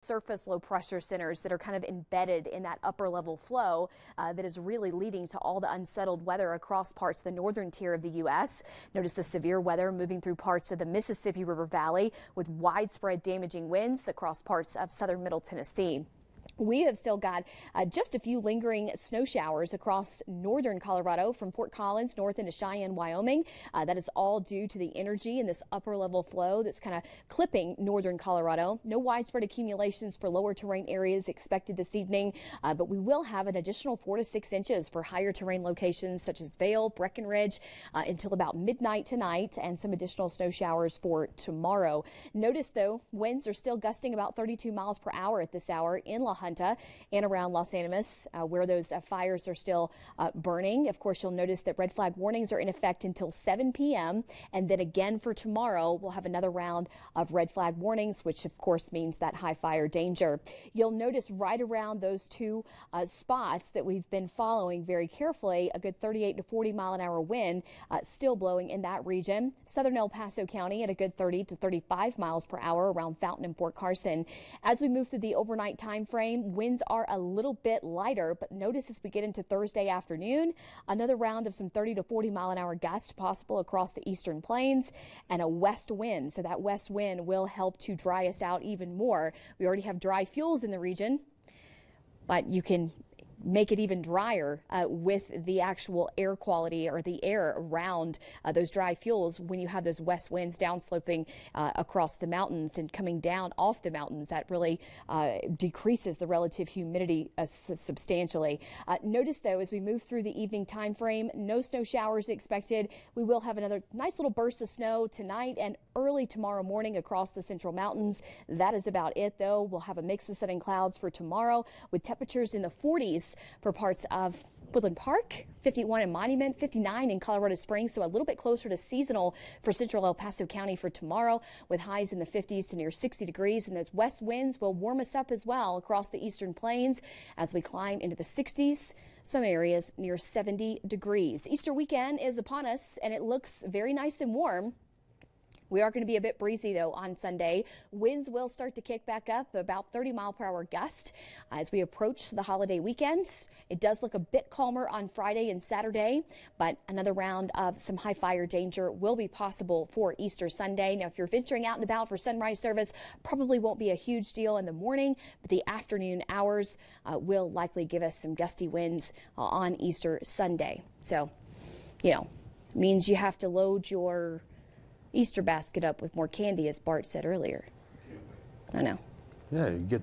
surface low pressure centers that are kind of embedded in that upper level flow uh, that is really leading to all the unsettled weather across parts of the northern tier of the U.S. Notice the severe weather moving through parts of the Mississippi River Valley with widespread damaging winds across parts of southern middle Tennessee. We have still got uh, just a few lingering snow showers across northern Colorado from Fort Collins north into Cheyenne, Wyoming. Uh, that is all due to the energy in this upper level flow that's kind of clipping northern Colorado. No widespread accumulations for lower terrain areas expected this evening, uh, but we will have an additional four to six inches for higher terrain locations such as Vail, Breckenridge uh, until about midnight tonight and some additional snow showers for tomorrow. Notice though, winds are still gusting about 32 miles per hour at this hour in La and around Las Animas, uh, where those uh, fires are still uh, burning. Of course, you'll notice that red flag warnings are in effect until 7 p.m. And then again for tomorrow, we'll have another round of red flag warnings, which of course means that high fire danger. You'll notice right around those two uh, spots that we've been following very carefully, a good 38 to 40 mile an hour wind uh, still blowing in that region. Southern El Paso County at a good 30 to 35 miles per hour around Fountain and Fort Carson. As we move through the overnight time frame, winds are a little bit lighter, but notice as we get into Thursday afternoon, another round of some 30 to 40 mile an hour gusts possible across the eastern plains and a west wind. So that west wind will help to dry us out even more. We already have dry fuels in the region, but you can make it even drier uh, with the actual air quality or the air around uh, those dry fuels when you have those west winds downsloping uh, across the mountains and coming down off the mountains. That really uh, decreases the relative humidity uh, substantially. Uh, notice though, as we move through the evening time frame, no snow showers expected. We will have another nice little burst of snow tonight and early tomorrow morning across the central mountains. That is about it though. We'll have a mix of sun and clouds for tomorrow with temperatures in the 40s for parts of Woodland Park, 51 in Monument, 59 in Colorado Springs, so a little bit closer to seasonal for central El Paso County for tomorrow with highs in the 50s to near 60 degrees. And those west winds will warm us up as well across the eastern plains as we climb into the 60s. Some areas near 70 degrees. Easter weekend is upon us and it looks very nice and warm. We are going to be a bit breezy though on Sunday. Winds will start to kick back up about 30 mile per hour gust as we approach the holiday weekends. It does look a bit calmer on Friday and Saturday, but another round of some high fire danger will be possible for Easter Sunday. Now, if you're venturing out and about for sunrise service, probably won't be a huge deal in the morning, but the afternoon hours uh, will likely give us some gusty winds uh, on Easter Sunday. So, you know, means you have to load your Easter basket up with more candy, as Bart said earlier. I know. Yeah, you get